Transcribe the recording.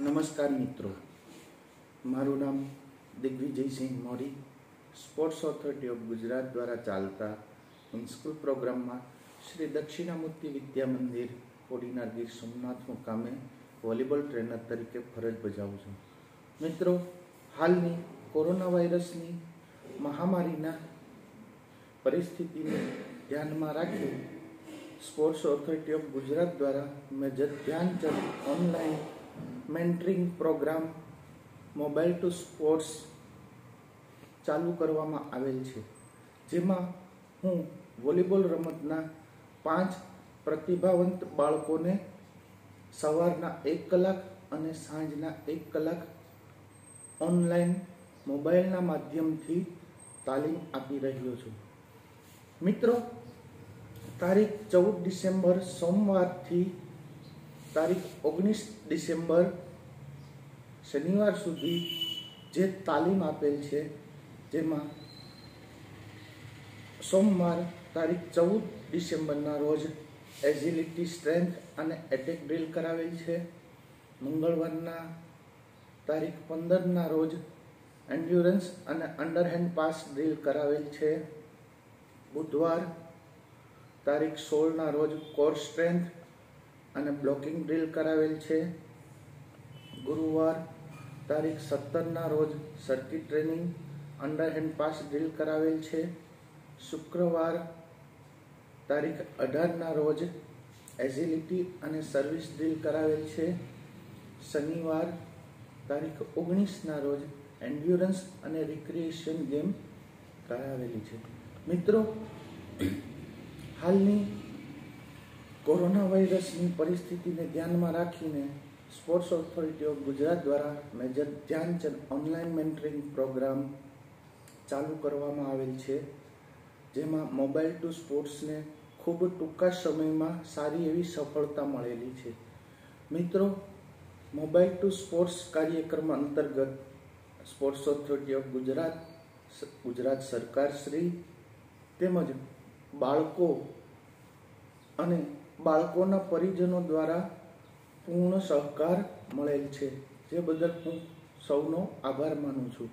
નમસ્કાર મિત્રો. મારું નામ Digvijaysinh Mori, sports authority of Gujarat દ્વારા ચાલતા સ્કૂલ પ્રોગ્રામમાં શ્રી દક્ષિણામૂર્તિ વિદ્યા મંદિર કોડીના ગીર સોમનાથ મુકામે વોલીબોલ ટ્રેનર તરીકે ફરજ બજાવું છું. મિત્રો, હાલની કોરોના વાયરસની મહામારીના પરિસ્થિતિને ધ્યાનમાં રાખી સ્પોર્ટ્સ ઓથોરિટી ઓફ ગુજરાત દ્વારા major Dhyanchand online mentoring program mobile to sports ચાલુ કરવામાં આવેલ છે. જેમાં હું વોલીબોલ રમતના પાંચ પ્રતિભાવંત બાળકોને સવારના એક કલાક અને સાંજના એક કલાક ઓનલાઈન મોબાઈલના માધ્યમથી તાલીમ આપી રહ્યો છું. મિત્રો, તારીખ ચૌદ ડિસેમ્બર સોમવારથી તારીખ ઓગણીસ ડિસેમ્બર શનિવાર સુધી જે તાલીમ આપેલ છે, જેમાં સોમવાર તારીખ ચૌદ ડિસેમ્બરના રોજ એઝિલિટી સ્ટ્રેન્થ અને એટેક ડ્રિલ કરાવેલ છે. મંગળવારના તારીખ પંદરના રોજ એન્ડ્યુરન્સ અને અંડરહેન્ડ પાસ ડ્રિલ કરાવેલ છે. બુધવાર તારીખ સોળના રોજ કોર સ્ટ્રેન્થ અને બ્લોકિંગ ડ્રીલ કરાવેલ છે. ગુરુવાર તારીખ સત્તરના રોજ circuit training underhand pass drill કરાવેલ છે. શુક્રવાર તારીખ અઢારના રોજ એઝિલિટી અને સર્વિસ ડ્રીલ કરાવેલ છે. શનિવાર તારીખ ઓગણીસના રોજ એન્ડ્યુરન્સ અને રિક્રિએશન ગેમ કરાવેલી છે. મિત્રો, હાલની કોરોના વાયરસની પરિસ્થિતિને ધ્યાનમાં રાખીને સ્પોર્ટ્સ ઓથોરિટી ઓફ ગુજરાત દ્વારા major Dhyanchand online mentoring program ચાલુ કરવામાં આવેલ છે, જેમાં મોબાઈલ ટુ સ્પોર્ટ્સને ખૂબ ટૂંકા સમયમાં સારી એવી સફળતા મળેલી છે. મિત્રો, મોબાઈલ ટુ સ્પોર્ટ્સ કાર્યક્રમ અંતર્ગત sports authority of Gujarat Gujarat સરકાર શ્રી તેમજ બાળકો અને બાળકોના પરિજનો દ્વારા પૂર્ણ સહકાર મળેલ છે. જે બદલ હું સૌનો આભાર માનું છું.